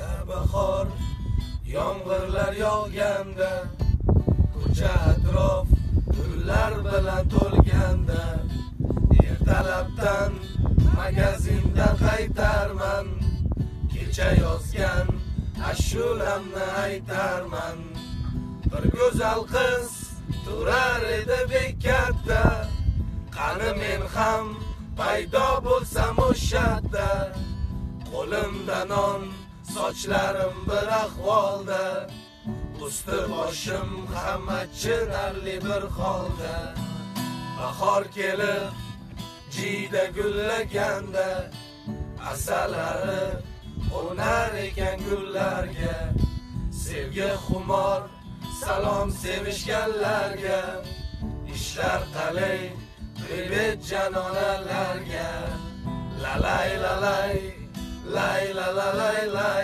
kuzakda bahor yomg'irlar yog'ganda ko'cha atrof gullar bilan to'lganda. Ertalabdan magazindan qaytarman kecha yozgan ashulamni aytarman. Bir go'zal qiz turar edi bekatda qani men ham paydo bo'lsam o'shada qo'limda non sochlarim bir ahvolda usti boshim ham achinarli bir holda. Bahor kelib jiyda gullaganda asalari qo'nar ekan gullarga. Sevgi xumor salom sevishganlarga ishlar qalay privet janonalarga. Lalay lalay lay la la lay.